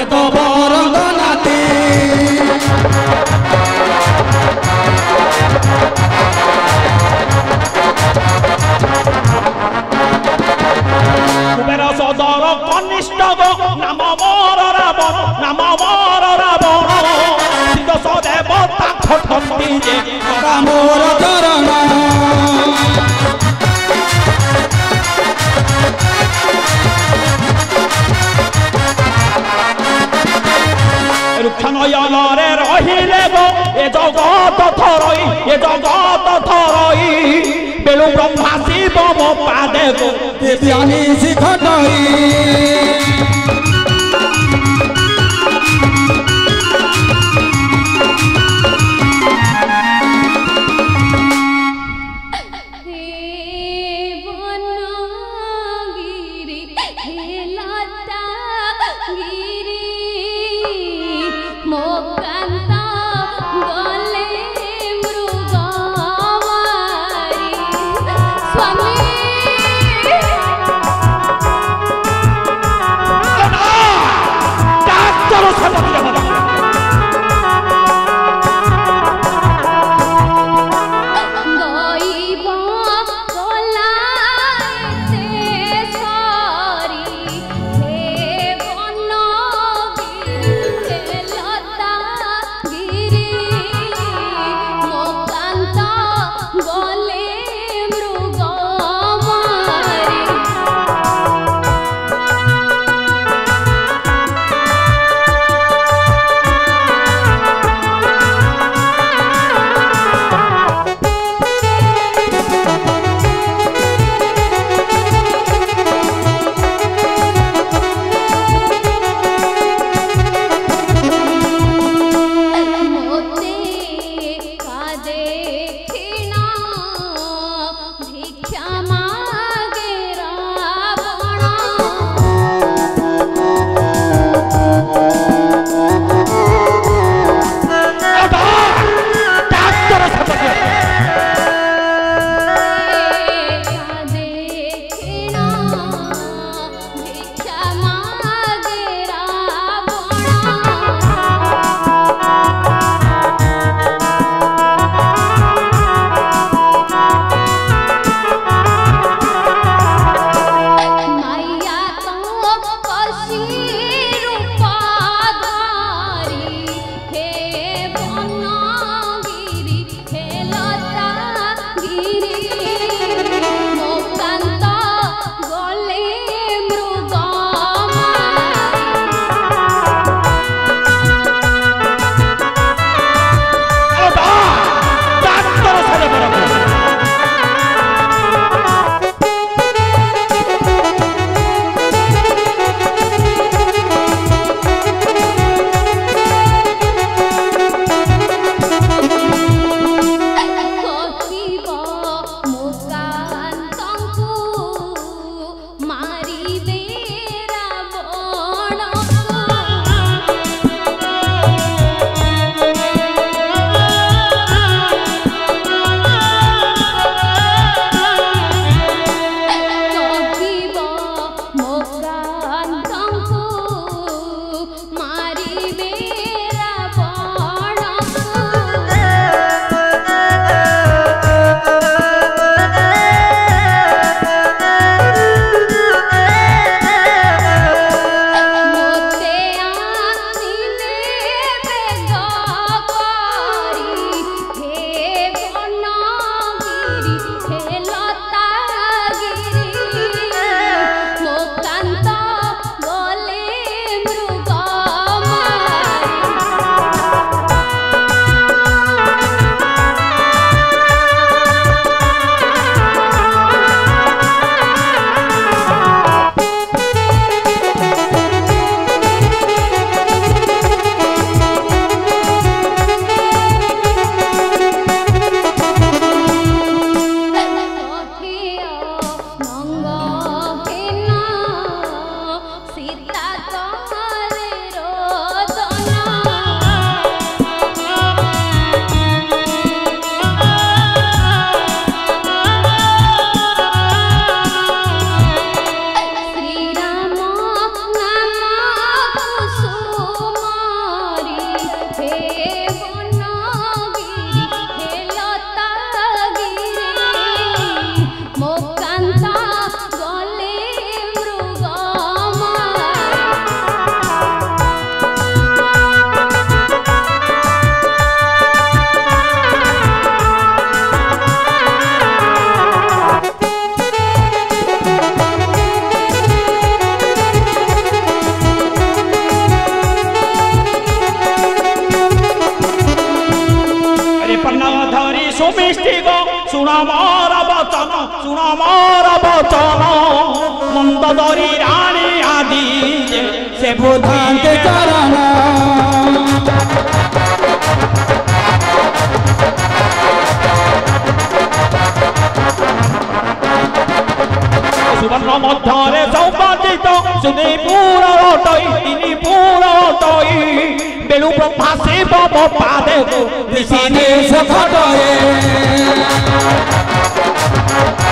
এত বড় নাতি সদর কনিষ্ঠ নাম বর রাবণ নাম বর রাবণ সদেব তাঠ ঠন্ডি যে মোর চরণ জগত থরই এ জগত থরই বেলু ব্রহ্মা শিব পাদে দেবী শিখনই Come on. আমার আবচন শুন আমার আবচন মন্দদরি রানী আদি সে বোধান্তে চরণ সুবর্ণ মধ্যরে সৌব তিনি পুরোটাই তিনি পুরোটাই বেলু প্রভাসে বব পাদে বিশিনে সখটয়ে